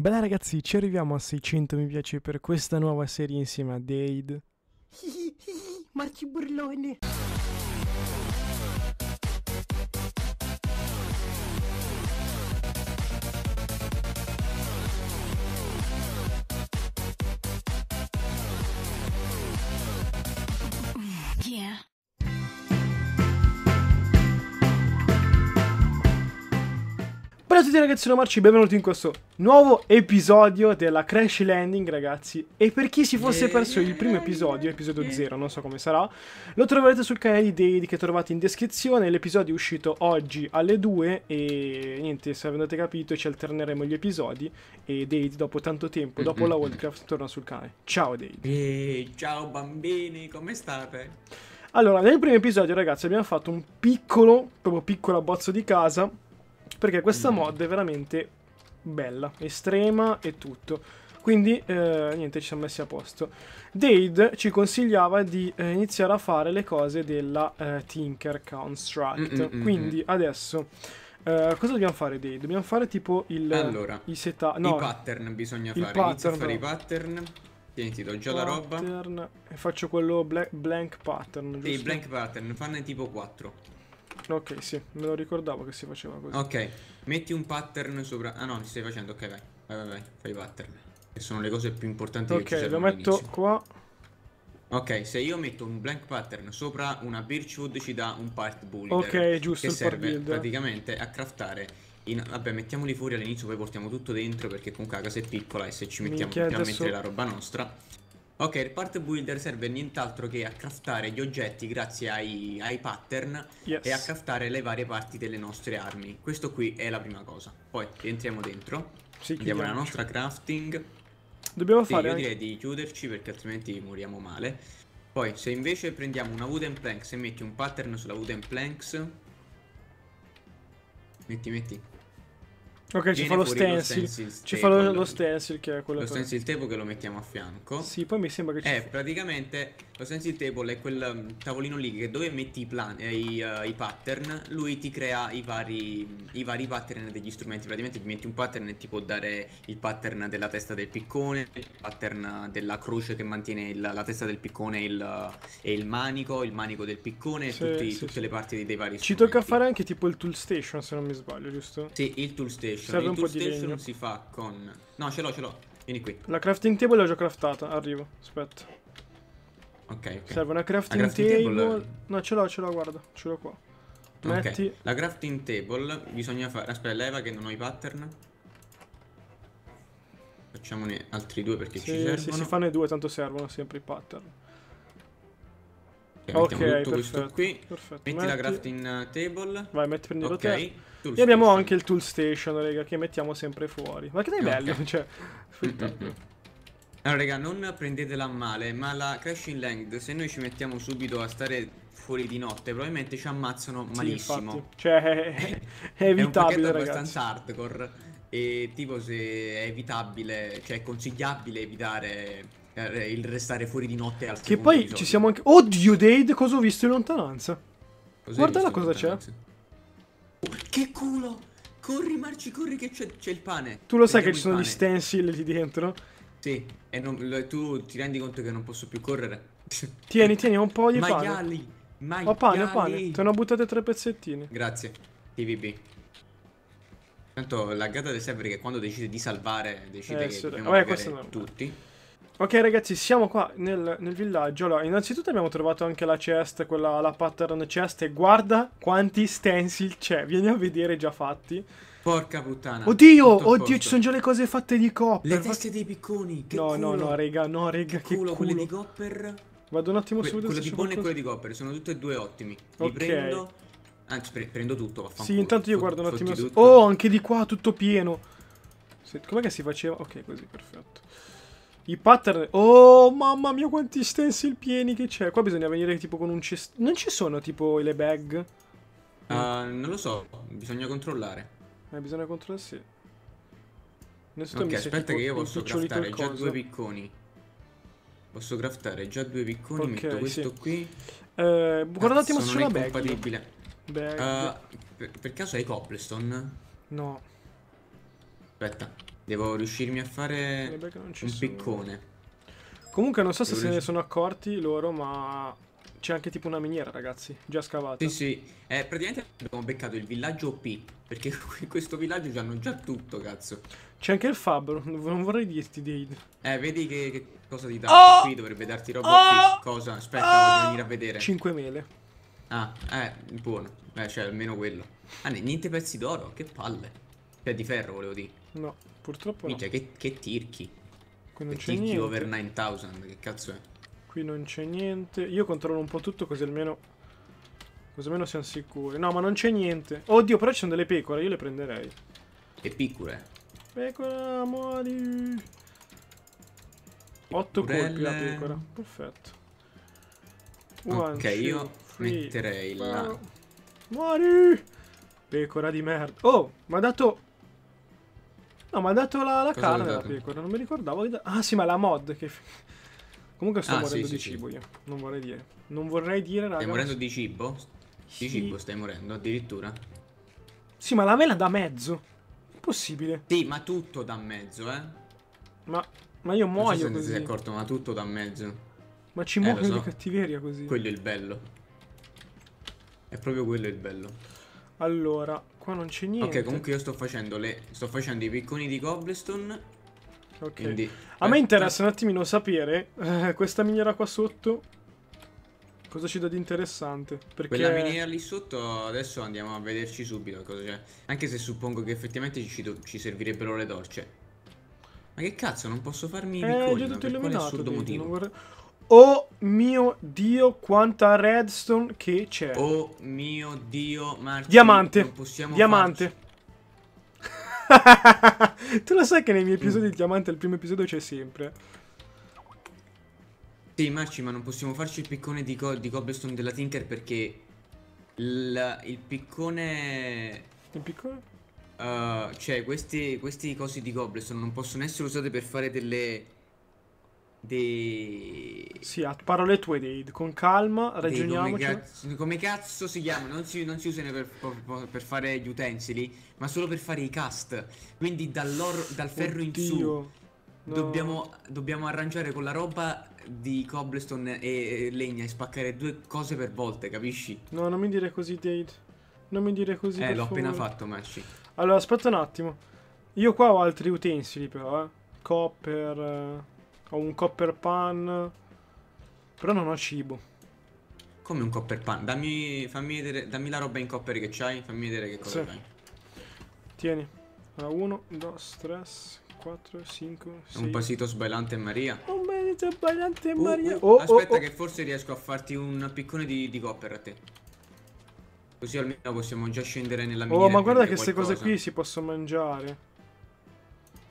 Bella ragazzi, ci arriviamo a 600 mi piace per questa nuova serie insieme a Dade. Marci burlone. Bella a tutti ragazzi, sono Marci, benvenuti in questo nuovo episodio della Crash Landing ragazzi. E per chi si fosse perso il primo episodio, episodio 0, non so come sarà, lo troverete sul canale di Dade che trovate in descrizione. L'episodio è uscito oggi alle 2 e niente, se avete capito ci alterneremo gli episodi e Dade dopo tanto tempo, dopo la Worldcraft, torna sul canale. Ciao Dade. Ehi, ciao bambini, come state? Allora, nel primo episodio, ragazzi, abbiamo fatto un piccolo, proprio piccolo abbozzo di casa. Perché questa mod è veramente bella, estrema e tutto. Quindi, eh, niente, ci siamo messi a posto. Dade ci consigliava di eh, iniziare a fare le cose della eh, Tinker Construct. Mm-mm-mm-mm. Quindi, adesso, eh, cosa dobbiamo fare, Dade? Dobbiamo fare tipo il... Allora, i setup... No, I pattern bisogna fare. Inizia a pattern, fare i no. pattern. Tieni, ti do già la roba. pattern, E faccio quello bla- blank pattern, giusto? Sì, blank pattern, fanne tipo 4. Ok, sì, me lo ricordavo che si faceva così. Ok, metti un pattern sopra. Ah no, ti stai facendo, ok, vai. Vai, vai, vai, fai i pattern. Che sono le cose più importanti che ci Ok, lo servono metto qua. Ok, se io metto un blank pattern sopra una Birchwood ci dà un part builder. Ok, giusto, Che serve praticamente a craftare. in- Vabbè, mettiamoli fuori all'inizio, poi portiamo tutto dentro perché comunque la casa è piccola e se ci mettiamo a adesso- mettere la roba nostra. Ok, il part builder serve nient'altro che a craftare gli oggetti grazie ai, ai pattern Yes. e a craftare le varie parti delle nostre armi. Questo qui è la prima cosa. Poi entriamo dentro, Sì, andiamo alla nostra crafting. Dobbiamo Sì, fare io anche... direi di chiuderci perché altrimenti moriamo male. Poi, se invece prendiamo una wooden planks e metti un pattern sulla wooden planks. Metti, metti. Ok, ci fa lo stencil. stencil Ci fa lo, lo stencil che è quello Lo che- stencil table che lo mettiamo a fianco. Sì, poi mi sembra che ci Eh, praticamente lo stencil table è quel um, tavolino lì che dove metti i, plan- eh, i, uh, i pattern, lui ti crea i vari, i vari pattern degli strumenti. Praticamente ti metti un pattern e ti può dare il pattern della testa del piccone, il pattern della croce che mantiene il- la testa del piccone il, e il manico, il manico del piccone e tutti- sì, tutte sì. le parti dei, dei vari Ci strumenti. tocca fare anche tipo il tool station, se non mi sbaglio, giusto? Sì, il tool station. Serve po' di station legno. si fa con... No, ce l'ho, ce l'ho. Vieni qui. La crafting table l'ho già craftata, arrivo, aspetta. Ok, ok. Serve una crafting, crafting table... table- No, ce l'ho, ce l'ho, guarda, ce l'ho qua. Metti... La crafting table bisogna fare. Aspetta, leva che non ho i pattern. Facciamone altri due perché ci Sì, servono. sì, si fanno due, tanto servono sempre i pattern. Ok, Ok, mettiamo tutto perfetto. questo qui. Perfetto. Metti la crafting table. Vai, metti, prendilo Ok. te. tool E abbiamo anche il tool station, raga, che mettiamo sempre fuori. Ma che dai Ok. bello, cioè... Allora, raga, non prendetela a male, ma la crashing land, se noi ci mettiamo subito a stare fuori di notte, probabilmente ci ammazzano Sì, malissimo. infatti. Cioè, è, è È un evitabile, abbastanza hardcore. E tipo se è evitabile, cioè è consigliabile evitare eh, il restare fuori di notte al Che poi episodio. ci siamo anche... Oddio, Dade, cosa ho visto in lontananza? Cos'hai Guarda là visto cosa c'è. Oh, Che culo! Corri, Marci, corri che c'è, il pane. Tu lo sai che ci sono gli pane. stencil lì dentro? Sì, e non- tu ti rendi conto che non posso più correre? Tieni, tieni, ho un po' di pane. Maiali! Maiali! Ho pane, ho pane. Te ne ho buttate tre pezzettini. Grazie, TVB. Tanto la gata del server che quando decide di salvare, decide Eh, che dobbiamo vabbè, tutti. Ok ragazzi, siamo qua nel, nel villaggio. Allora, innanzitutto abbiamo trovato anche la chest, quella, la pattern chest. E guarda quanti stencil c'è. Vieni a vedere già fatti. Porca puttana. Oddio, tutto oddio, ci sono già le cose fatte di copper. Le teste dei picconi, che No, no, culo. no, rega, no, rega, che culo, quelle di Copper. Vado un attimo Que- su quelle se di Bonne e quelle di Copper sono tutte e due ottimi. Li Ok. prendo. Anzi, pre- prendo tutto. vaffanculo. Sì, intanto io guardo un attimo. su-. Oh, anche di qua tutto pieno. Com'è che si faceva? Ok, così, perfetto. I pattern. Oh, mamma mia, quanti stencil pieni che c'è. Qua bisogna venire tipo con un cest... Non ci sono tipo le bag? Ah, non lo so, bisogna controllare. Eh, bisogna controllare sì. Innanzitutto Ok, aspetta tipo che io posso craftare già due picconi. Posso craftare già due picconi, Ok, metto questo sì. qui. Eh, guarda un attimo se c'è non è bag. compatibile. Bag. Ah, per, per caso hai cobblestone? No. Aspetta. Devo riuscirmi a fare un sono. piccone. Comunque non so se se ne sono accorti loro, ma c'è anche tipo una miniera, ragazzi, già scavata. Sì, sì. Eh, praticamente abbiamo beccato il villaggio OP. Perché in questo villaggio hanno già tutto, cazzo. C'è anche il fabbro, non vorrei dirti Dade. Eh, vedi che, che cosa ti dà? Oh! Qui dovrebbe darti roba Oh! OP. Cosa? Aspetta, voglio venire a vedere. 5 mele. Ah, eh, buono. Eh, cioè, almeno quello. Ah, niente pezzi d'oro, che palle. Cioè, di ferro, volevo dire. No, purtroppo no. Minchia, che, che tirchi. Qui non c'è tirchi niente. over 9000, che cazzo è? Qui non c'è niente. Io controllo un po' tutto così almeno. Così almeno siamo sicuri. No, ma non c'è niente. Oddio, però ci sono delle pecore, io le prenderei. Che piccole. Pecora, muori. 8 colpi la pecora. Perfetto. Ok, two, io three, metterei la... Muori! Pecora di merda. Oh, mi ha dato... No, mi ha dato la, la ti dato? pecora. Non mi ricordavo. Ah, sì, ma la mod che... Comunque sto Ah, morendo sì, di sì, sì. cibo io. Non vorrei dire. Non vorrei dire, raga. Stai ma- morendo di cibo? Di Sì. cibo stai morendo, addirittura? Sì, ma la mela da mezzo. Impossibile. Sì, ma tutto da mezzo, eh? Ma, ma io Non so muoio se così. sei accorto, ma tutto da mezzo. Ma ci Eh, muoio so. di cattiveria così. Quello è il bello. È proprio quello il bello. Allora, qua non c'è niente. Ok, comunque io sto facendo le. Sto facendo i picconi di cobblestone. Ok. Quindi. A me eh, interessa un attimino sapere eh, questa miniera qua sotto. Cosa ci dà di interessante? Perché Quella miniera lì sotto, adesso andiamo a vederci subito cosa c'è. Anche se suppongo che effettivamente ci, ci servirebbero le torce. Ma che cazzo, non posso farmi i Eh, picconi? già ma tutto per quale illuminato. assurdo Dave, motivo? Oh mio dio, quanta redstone che c'è. Oh mio dio, Marci, Diamante. Diamante. tu lo sai che nei miei Mm. episodi il diamante al primo episodio c'è sempre. Sì, Marci, ma non possiamo farci il piccone di, co- di cobblestone della Tinker perché il, il piccone... In piccolo? uh, cioè, questi, questi cosi di cobblestone non possono essere usati per fare delle... Dei... Sì, a parole tue, Dade. Con calma, dei- ragioniamoci. come, cazzo, come cazzo si chiamano? Non si, non si usano per, per- per fare gli utensili, ma solo per fare i cast. Quindi dall'oro, dal ferro in su. Oddio. No. Dobbiamo, dobbiamo arrangiare con la roba di cobblestone e, e legna e spaccare due cose per volta, capisci? No, non mi dire così, Dade. Non mi dire così. eh, l'ho appena favore. fatto, Marci. Allora, aspetta un attimo. Io qua ho altri utensili, però, eh. Copper. Ho un copper pan. Però non ho cibo. Come un copper pan? Dammi, fammi vedere, dammi la roba in copper che c'hai, fammi vedere che cosa Sì. c'hai. Tieni. Allora, 1, 2, 3, 4, 5, 6. Un pasito sbailante Maria. Un benedetto bagliante Uh, Maria. uh, Oh, aspetta oh, oh. che forse riesco a farti un piccone di, di copper a te. Così almeno possiamo già scendere nella miniera. Oh, ma guarda che queste cose qui si possono mangiare.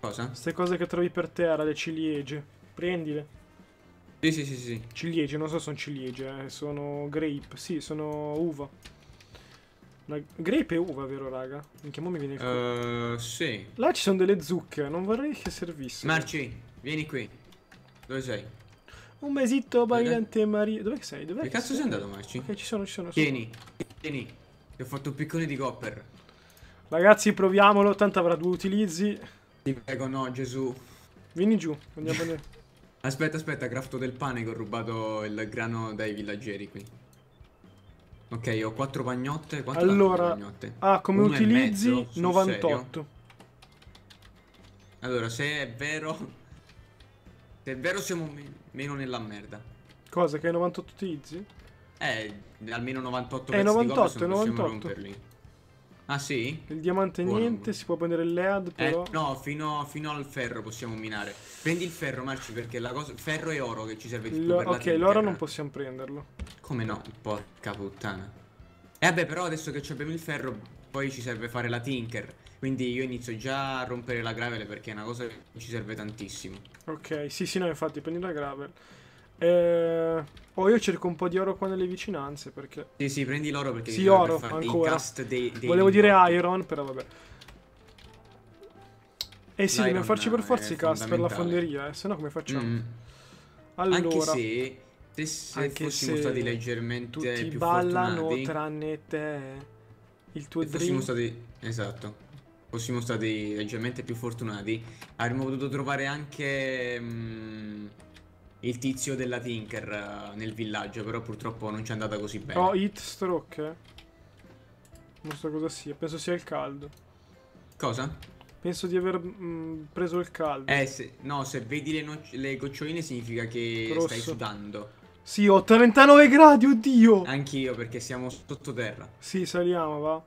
Cosa? Queste cose che trovi per terra, le ciliegie. Prendile. Sì, sì, sì, sì. Ciliegie, non so se sono ciliegie, eh, sono grape. Sì, sono uva. La- grape e uva, vero, raga? Minchia, mo mi viene il culo. Uh, sì. Là ci sono delle zucche, non vorrei che servissero. Marci, vieni qui. Dove sei? Un besito bagliante Maria. Dove sei? Dove Che cazzo sei andato, Marci? Ok, ci sono, ci sono. sono. Tieni, tieni. Ti ho fatto un piccone di copper. Ragazzi, proviamolo, tanto avrà due utilizzi. Ti prego, no, Gesù. Vieni giù, andiamo a vedere. Aspetta, aspetta, crafto del pane che ho rubato il grano dai villaggeri qui. Ok, ho quattro pagnotte. Quanto danno Allora, le pagnotte? Ah, come Uno utilizzi mezzo, sul 98. Allora, se è vero... Se è vero siamo me- meno nella merda. Cosa che hai 98 utilizzi? Eh, almeno 98 Eh, pezzi 98, di cobblestone possiamo 98. Ah sì? Il diamante Buono. niente, si può prendere il lead Eh, però. no, fino, fino al ferro possiamo minare. Prendi il ferro, Marci, perché la cosa... Ferro e oro che ci serve di più L- per la ok, l'oro non possiamo prenderlo. Come no? Porca puttana. E vabbè, però adesso che abbiamo il ferro, poi ci serve fare la tinker. Quindi io inizio già a rompere la gravel perché è una cosa che ci serve tantissimo. Ok, sì, sì, no, infatti, prendi la gravel. Eh... Oh, io cerco un po' di oro qua nelle vicinanze perché... Sì, sì, prendi l'oro perché Sì, oro, per ancora. dei, dei Volevo dire iron, però vabbè. Eh sì, dobbiamo farci per forza i cast per la fonderia, eh, se no come facciamo? Mm. Allora, Anche se, se, se anche fossimo se stati leggermente tutti più ballano fortunati, tranne te. Il tuo dream... stati... Esatto. fossimo stati leggermente più fortunati, avremmo potuto trovare anche mm, il tizio della Tinker eh, nel villaggio, però purtroppo non ci è andata così bene. Oh, heat stroke. eh. Non so cosa sia, penso sia il caldo. Cosa? Penso di aver mm, preso il caldo. Eh, se- no, se vedi le, le goccioline significa che Rosso. stai sudando. Sì, ho 39 gradi, oddio! Anch'io, perché siamo sottoterra. Sì, saliamo, va.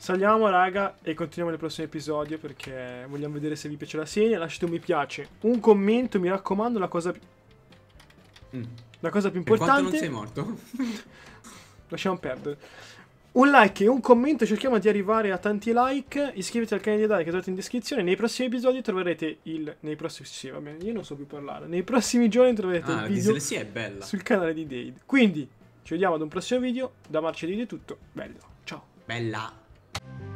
Saliamo, raga, e continuiamo nel prossimo episodio perché vogliamo vedere se vi piace la serie. Lasciate un mi piace, un commento, mi raccomando, la cosa, pi- Mm. la cosa più Per quanto non importante. sei morto? Lasciamo perdere. Un like e un commento, cerchiamo di arrivare a tanti like. Iscrivetevi al canale di Dai che trovate in descrizione. Nei prossimi episodi troverete il. Nei prossimi. Sì, va bene, io non so più parlare. Nei prossimi giorni troverete Ah, il video dislessia è bella. sul canale di Dade. Quindi, ci vediamo ad un prossimo video. Da Marcellini è tutto. Bello. Ciao. Bella. you